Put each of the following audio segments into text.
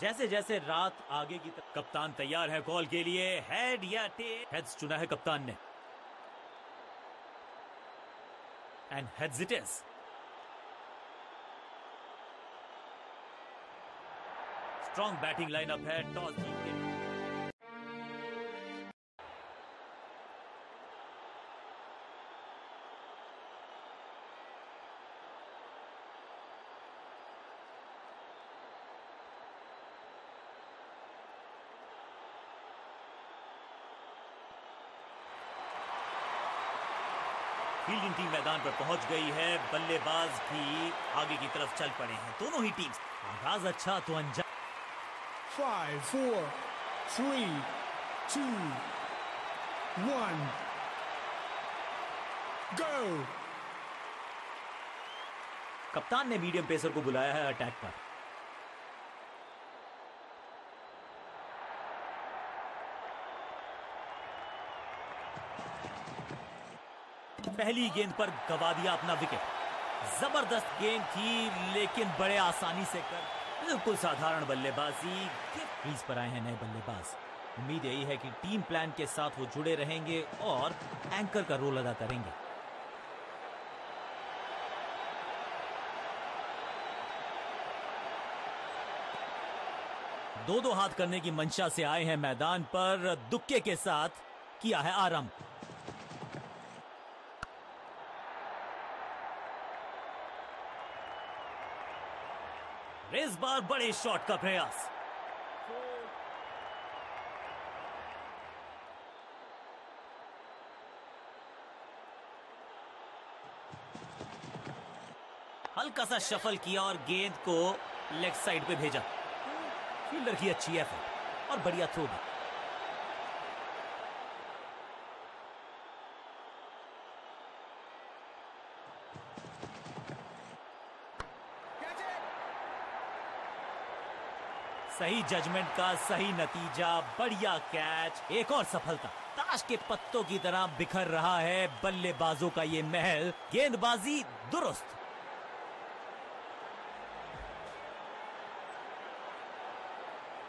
जैसे जैसे रात आगे की तरफ़ कप्तान तैयार है कॉल के लिए। हेड या हेड्स चुना है कप्तान ने। And heads it is strong batting lineup है टॉस जीत के फील्डिंग टीम मैदान पर पहुँच गई है बल्लेबाज भी आगे की तरफ़ चल पड़े हैं दोनों ही टीम आगाज़ अच्छा तो अंजाम five four three two, one. Go! कप्तान ने मीडियम पेसर को बुलाया है अटैक पर पहली गेंद पर गवा दिया अपना विकेट ज़बरदस्त गेंद थी, लेकिन बड़े आसानी से कर। बिल्कुल साधारण बल्लेबाजी। क्रीज पर आए हैं नए बल्लेबाज। उम्मीद यही है कि टीम प्लान के साथ वो जुड़े रहेंगे और एंकर का रोल अदा करेंगे। दो दो हाथ करने की मंशा से आए हैं मैदान पर। दुक्के के साथ किया है आरंभ। बार बड़े शॉट का प्रयास। हल्का सा शफल किया और गेंद को लेग साइड पे भेजा। फील्डर की अच्छी एफर्ट और बढ़िया थ्रो भी। सही जजमेंट का सही नतीजा, बढ़िया कैच एक और सफलता। ताश के पत्तों की तरह बिखर रहा है बल्लेबाजों का ये महल, गेंदबाजी दुरुस्त।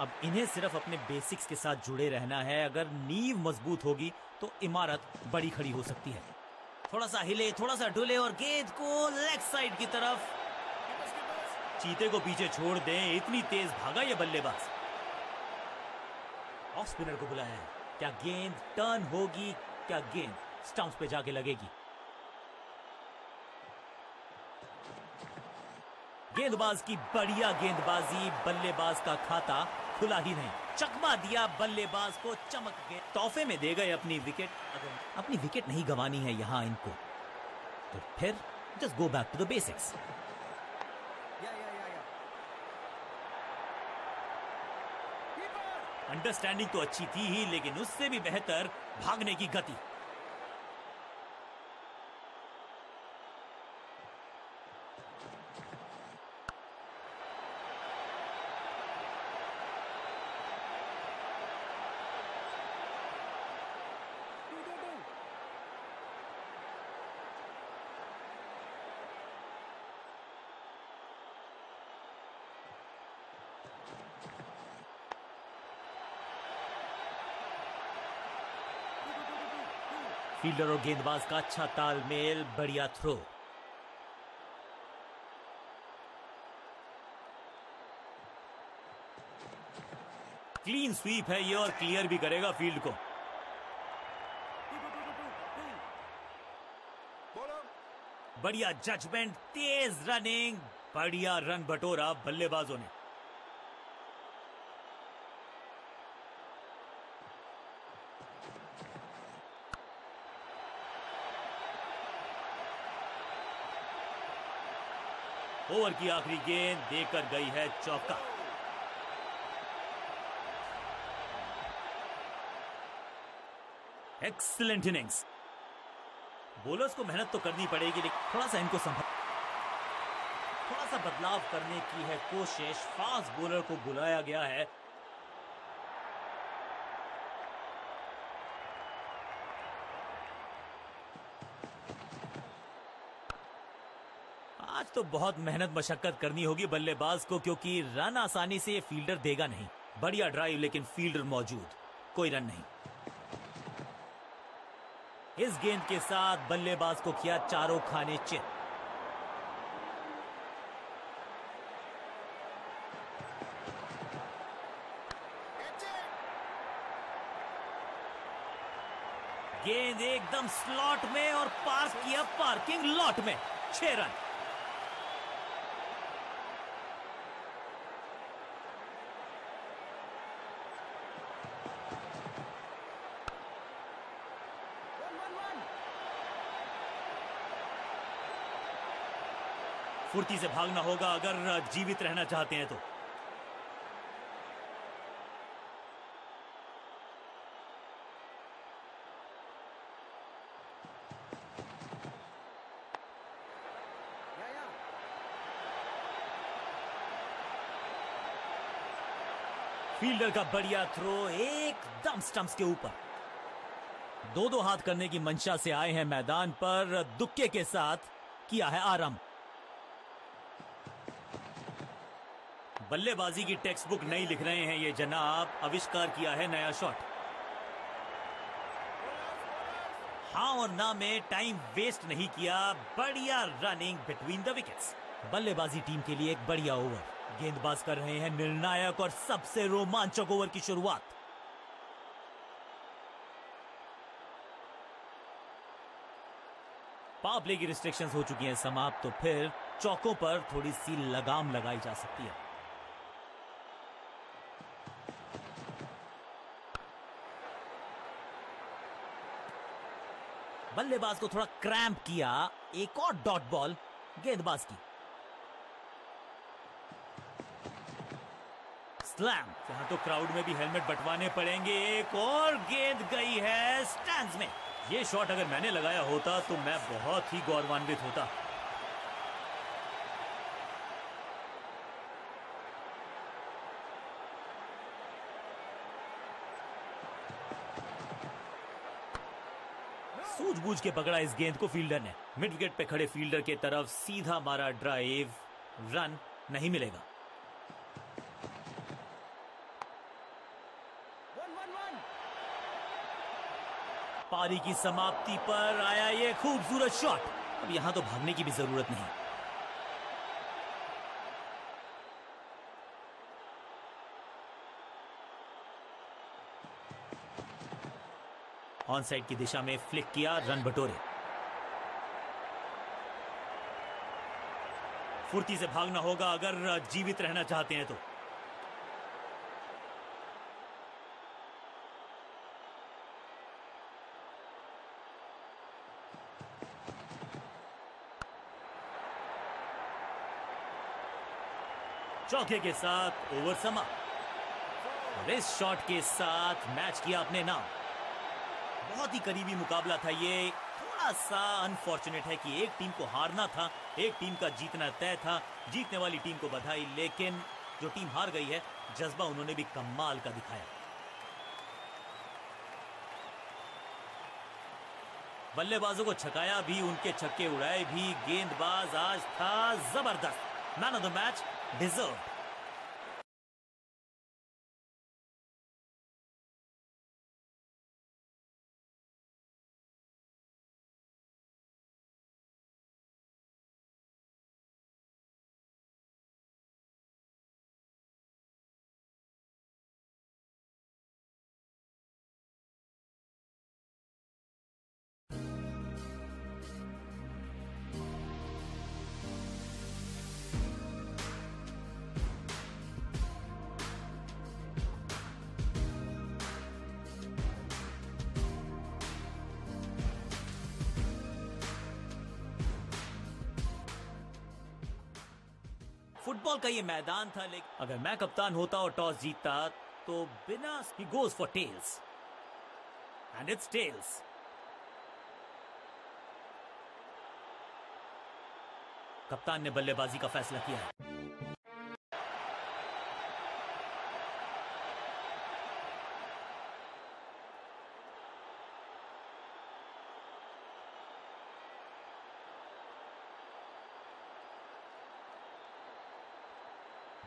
अब इन्हें सिर्फ़ अपने बेसिक्स के साथ जुड़े रहना है, अगर नींव मज़बूत होगी तो इमारत बड़ी खड़ी हो सकती है। थोड़ा सा हिले, थोड़ा सा डुले और गेंद को लेग साइड की तरफ़ चीते को पीछे छोड़ दें, इतनी तेज भागा ये बल्लेबाज। ऑफ़ स्पिनर को बुलाया है। क्या गेंद टर्न होगी, क्या गेंद स्टंप्स पे जाके लगेगी। गेंदबाज की बढ़िया गेंदबाजी, बल्लेबाज का खाता खुला ही नहीं। चकमा दिया बल्लेबाज को, चमक के तोहफे में दे गए अपनी विकेट अगर अपनी विकेट नहीं गंवानी है यहाँ इनको तो फिर just go back to the basics understanding तो अच्छी थी ही लेकिन उससे भी बेहतर भागने की गति। फील्डर और गेंदबाज का अच्छा तालमेल, बढ़िया थ्रो क्लीन स्वीप है ये और क्लियर भी करेगा फ़ील्ड को। बढ़िया जजमेंट तेज रनिंग बढ़िया रन बटोरा बल्लेबाजों ने। ओवर की आखिरी गेंद देकर गई है चौका। एक्सलेंट इनिंग्स बोलर्स को मेहनत तो करनी पड़ेगी, लेकिन थोड़ा सा इनको संभल थोड़ा सा बदलाव करने की है कोशिश। फास्ट बोलर को बुलाया गया है आज तो बहुत मेहनत, मशक्कत करनी होगी बल्लेबाज को, क्योंकि रन आसानी से ये फील्डर देगा नहीं। बढ़िया ड्राइव लेकिन फील्डर मौजूद। कोई रन नहीं। इस गेंद के साथ बल्लेबाज को किया चारों खाने चित। गेंद एकदम स्लॉट में और पास किया पार्किंग लॉट में। छह रन। फुर्ती से भागना होगा अगर जीवित रहना चाहते हैं तो। फील्डर का बढ़िया थ्रो एकदम स्टंप्स के ऊपर। दो दो हाथ करने की मंशा से आए हैं मैदान पर, दुक्के के साथ किया है आरंभ। बल्लेबाजी की टेक्स्ट बुक नहीं लिख रहे हैं ये जनाब। आविष्कार किया है नया शॉट हाँ और ना में टाइम वेस्ट नहीं किया। बढ़िया रनिंग बिटवीन द विकेट्स बल्लेबाजी टीम के लिए एक बढ़िया ओवर गेंदबाज कर रहे हैं निर्णायक और सबसे रोमांचक ओवर की शुरुआत। पावर प्ले की रिस्ट्रिक्शंस हो चुकी हैं समाप्त तो फिर चौकों पर थोड़ी सी लगाम लगाई जा सकती है। बल्लेबाज को थोड़ा क्रैम्प किया। एक और डॉट बॉल, गेंदबाज की। स्लैम यहाँ तो क्राउड में भी हेलमेट बटवाने पड़ेंगे। एक और गेंद गई है स्टैंड में। ये शॉट अगर मैंने लगाया होता तो मैं बहुत ही गौरवान्वित होता। सूझबूझ के पकड़ा इस गेंद को फील्डर ने। मिड विकेट पे खड़े फील्डर के तरफ़ सीधा मारा ड्राइव। रन नहीं मिलेगा। पारी की समाप्ति पर आया ये खूबसूरत शॉट। अब यहाँ तो भागने की भी ज़रूरत नहीं। ऑन साइड की दिशा में फ्लिक किया रन बटोरे फुर्ती से भागना होगा अगर जीवित रहना चाहते हैं तो। चौके के साथ ओवर समा। इस शॉट के साथ मैच किया अपने नाम। बहुत ही करीबी मुकाबला था ये। थोड़ा सा अनफॉर्चुनेट है कि एक टीम को हारना था, एक टीम का जीतना तय था, जीतने वाली टीम को बधाई, लेकिन जो टीम हार गई है, जज्बा उन्होंने भी कमाल का दिखाया। बल्लेबाजों को छकाया भी, उनके छक्के उड़ाए भी, गेंदबाज आज था ज़बरदस्त। Man of the match deserve football का ये मैदान था, लेकिन अगर मैं कप्तान होता और टॉस जीतता तो बिना ही goes for tails and it's tails कप्तान ने बल्लेबाजी का फैसला किया है।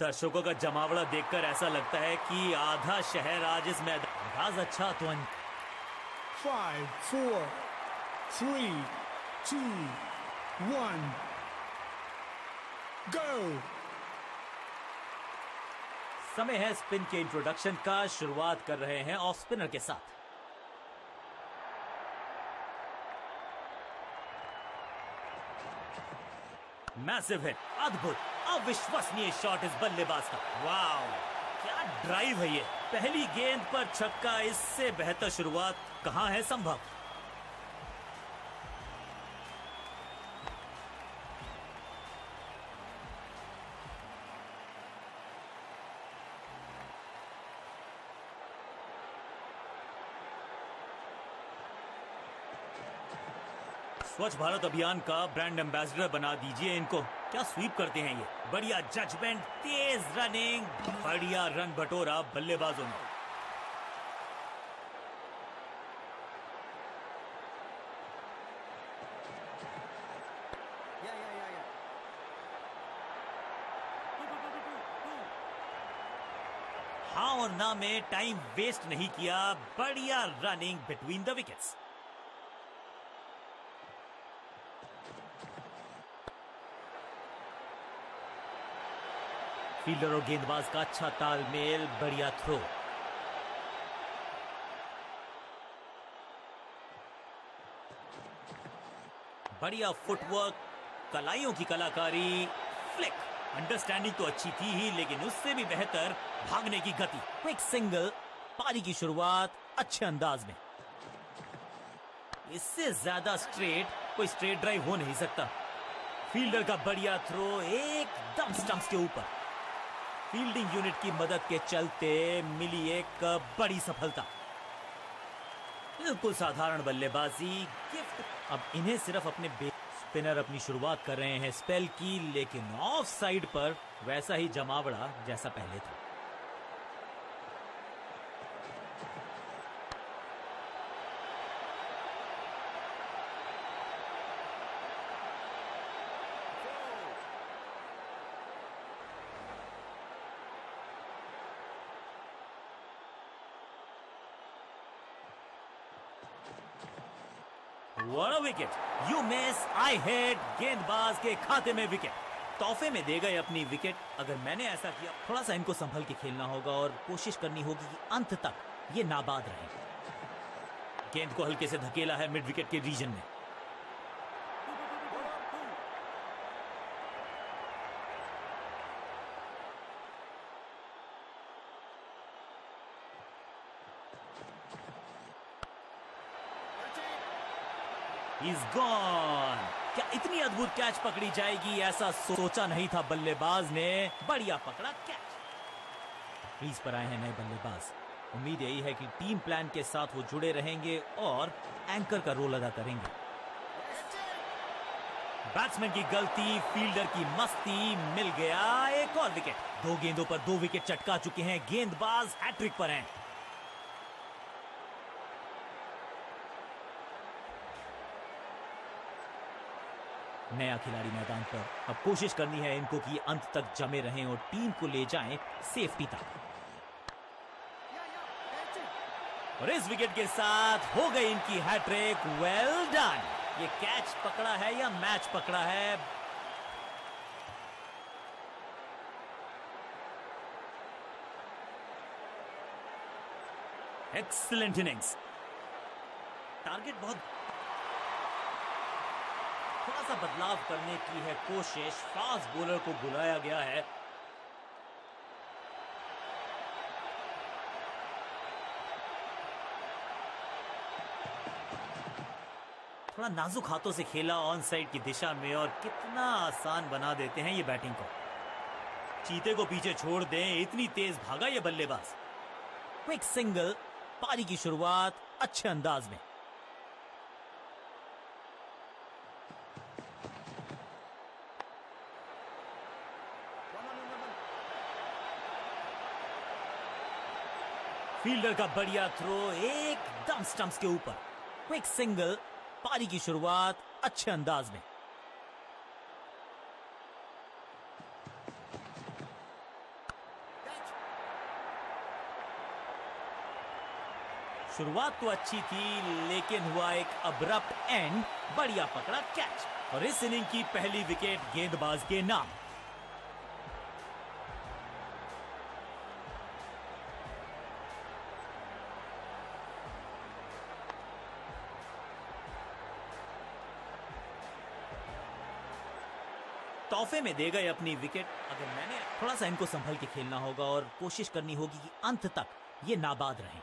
दर्शकों का जमावड़ा देखकर ऐसा लगता है कि आधा शहर आज इस मैदान अच्छा तो Five, four, three, two, one. Go! समय है स्पिन के इंट्रोडक्शन का शुरुआत कर रहे हैं ऑफ़ स्पिनर के साथ मैसिव हिट अद्भुत अविश्वसनीय शॉट इस बल्लेबाज का। वाओ क्या ड्राइव है ये। पहली गेंद पर छक्का, इससे बेहतर शुरुआत कहाँ है संभव? स्वच्छ भारत अभियान का ब्रांड एम्बेसडर बना दीजिए इनको। क्या स्वीप करते हैं ये? बढ़िया जजमेंट तेज रनिंग बढ़िया रन बटोरा बल्लेबाजों ने हाँ और ना में टाइम वेस्ट नहीं किया बढ़िया running between the wickets fielder और गेंदबाज का अच्छा तालमेल, बढ़िया थ्रो बढ़िया फुटवर्क कलाइयों की कलाकारी फ्लिक अंडरस्टैंडिंग तो अच्छी थी ही, लेकिन उससे भी बेहतर भागने की गति। क्विक सिंगल पारी की शुरुआत, अच्छे अंदाज में। इससे ज़्यादा स्ट्रेट कोई स्ट्रेट ड्राइव हो नहीं सकता। फील्डर का बढ़िया थ्रो एकदम स्टंप्स के ऊपर। फील्डिंग यूनिट की मदद के चलते मिली एक बड़ी सफलता। बिल्कुल साधारण बल्लेबाजी, गिफ्ट। अब इन्हें सिर्फ़ अपने स्पिनर अपनी शुरुआत कर रहे हैं स्पेल की, लेकिन ऑफ़ साइड पर वैसा ही जमावड़ा जैसा पहले था। What you miss I hit गेंदबाज के खाते में विकेट तोहफे में दे गए अपनी विकेट अगर मैंने ऐसा किया थोड़ा सा इनको संभल के खेलना होगा और कोशिश करनी होगी कि अंत तक ये नाबाद रहे. गेंद को हल्के से धकेला है मिड विकेट के रीजन में. इज़ गॉन क्या इतनी अद्भुत कैच पकड़ी जाएगी? ऐसा सोचा नहीं था बल्लेबाज ने। बढ़िया पकड़ा कैच क्रीज पर आए हैं नए बल्लेबाज। उम्मीद यही है कि टीम प्लान के साथ वो जुड़े रहेंगे और एंकर का रोल अदा करेंगे। बैट्समैन की गलती फील्डर की मस्ती, मिल गया एक और विकेट दो गेंदों पर दो विकेट चटका चुके हैं। गेंदबाज हैट्रिक पर हैं। नया खिलाड़ी मैदान पर। अब कोशिश करनी है इनको कि अंत तक जमे रहें और टीम को ले जाएँ सेफ्टी तक। और इस विकेट के साथ हो गई इनकी हैट्रिक वेल डन ये कैच पकड़ा है या मैच पकड़ा है? एक्सलेंट इनिंग्स टारगेट बहुत थोड़ा सा बदलाव करने की है कोशिश। फास्ट बॉलर को बुलाया गया है। थोड़ा नाजुक हाथों से खेला ऑन साइड की दिशा में और कितना आसान बना देते हैं ये बैटिंग को। चीते को पीछे छोड़ दें। इतनी तेज भागा ये बल्लेबाज। क्विक सिंगल, पारी की शुरुआत अच्छे अंदाज में। फील्डर का बढ़िया थ्रो एकदम स्टंप्स के ऊपर। क्विक सिंगल पारी की शुरुआत अच्छे अंदाज में। शुरुआत तो अच्छी थी, लेकिन हुआ एक अब्रप्ट एंड बढ़िया पकड़ा कैच और इस इनिंग की पहली विकेट गेंदबाज के नाम। तोहफे में दे गए अपनी विकेट अगर मैंने थोड़ा सा इनको संभल के खेलना होगा और कोशिश करनी होगी कि अंत तक ये नाबाद रहे।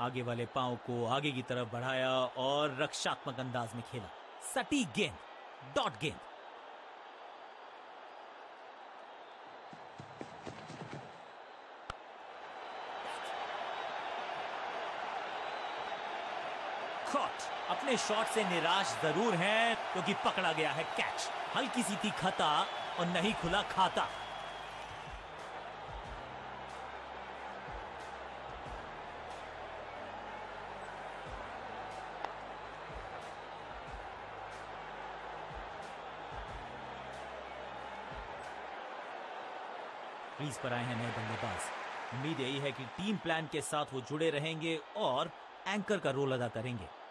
आगे वाले पाँव को आगे की तरफ़ बढ़ाया और रक्षात्मक अंदाज में खेला। सटी गेंद डॉट गेंद। अपने शॉट से निराश ज़रूर हैं, क्योंकि तो पकड़ा गया है कैच हल्की सी थी खता और नहीं खुला खाता। क्रीज पर आए हैं नए बल्लेबाज। उम्मीद यही है कि टीम प्लान के साथ वो जुड़े रहेंगे और एंकर का रोल अदा करेंगे।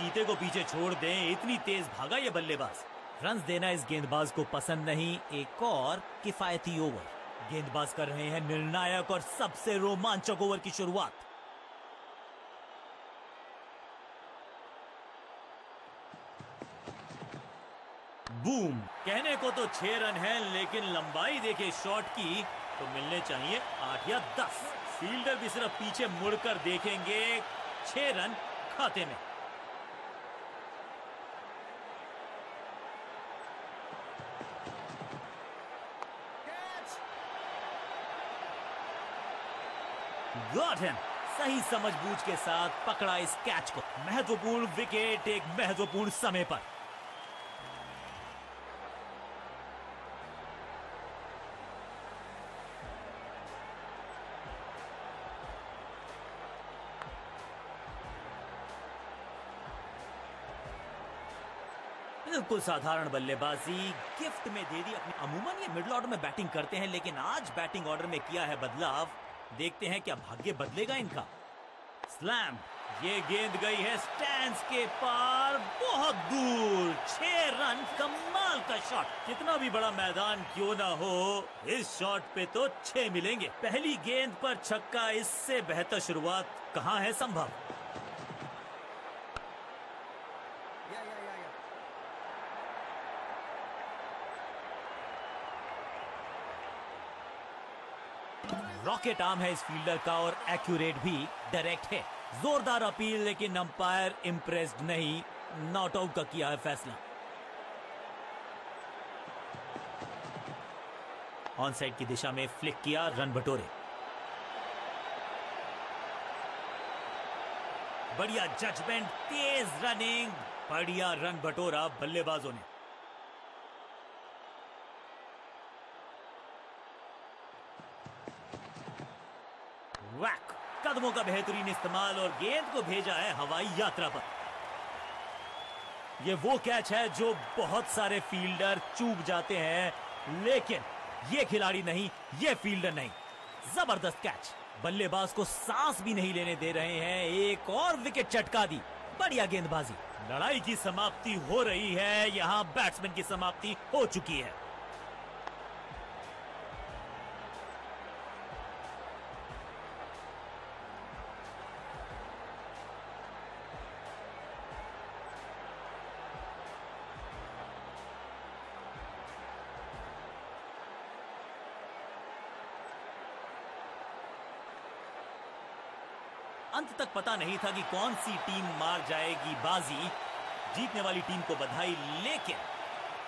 चीते को पीछे छोड़ दें, इतनी तेज भागा ये बल्लेबाज। रन देना इस गेंदबाज को पसंद नहीं, एक और किफायती ओवर। गेंदबाज कर रहे हैं निर्णायक और सबसे रोमांचक ओवर की शुरुआत। बूम। कहने को तो छह रन है, लेकिन लंबाई देखे शॉट की तो मिलने चाहिए आठ या दस। फील्डर भी सिर्फ़ पीछे मुड़कर देखेंगे, छह रन खाते में। हिम सही समझबूझ के साथ पकड़ा इस कैच को। महत्वपूर्ण विकेट एक महत्वपूर्ण समय पर। बिल्कुल साधारण बल्लेबाजी, गिफ्ट में दे दी अपनी अमूमन ये मिडल ऑर्डर में बैटिंग करते हैं, लेकिन आज बैटिंग ऑर्डर में किया है बदलाव। देखते हैं क्या भाग्य बदलेगा इनका। स्लैम ये गेंद गई है स्टैंड के पार। बहुत दूर। छह रन, कमाल का शॉट कितना भी बड़ा मैदान क्यों ना हो, इस शॉट पे तो छह मिलेंगे। पहली गेंद पर छक्का, इससे बेहतर शुरुआत कहाँ है संभव? रॉकेट आर्म है इस फील्डर का और एक्यूरेट भी डायरेक्ट है। जोरदार अपील, लेकिन अंपायर इम्प्रेस्ड नहीं नॉट आउट का किया है फैसला। ऑन साइड की दिशा में फ्लिक किया रन बटोरे बढ़िया जजमेंट तेज रनिंग बढ़िया रन बटोरा बल्लेबाजों ने। वैक। कदमों का बेहतरीन इस्तेमाल और गेंद को भेजा है हवाई यात्रा पर। ये वो कैच है जो बहुत सारे फील्डर चूक जाते हैं, लेकिन ये खिलाड़ी नहीं, ये फील्डर नहीं। ज़बरदस्त कैच। बल्लेबाज को सांस भी नहीं लेने दे रहे हैं, एक और विकेट चटका दी। बढ़िया गेंदबाजी। लड़ाई की समाप्ति हो रही है, यहाँ बैट्समैन की समाप्ति हो चुकी है। तक पता नहीं था कि कौन सी टीम मार जाएगी बाजी। जीतने वाली टीम को बधाई, लेकिन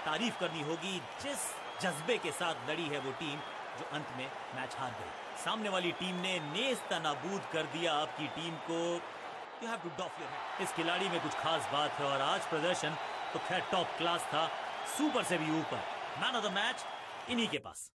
तारीफ़ करनी होगी जिस जज्बे के साथ लड़ी है वो टीम जो अंत में मैच हार गई। सामने वाली टीम ने नेस्त नाबूद कर दिया। आपकी टीम को you have to doff your इस खिलाड़ी में कुछ खास बात है और आज प्रदर्शन तो खैर टॉप क्लास था सुपर से भी ऊपर। मैन ऑफ़ द मैच इन्हीं के पास।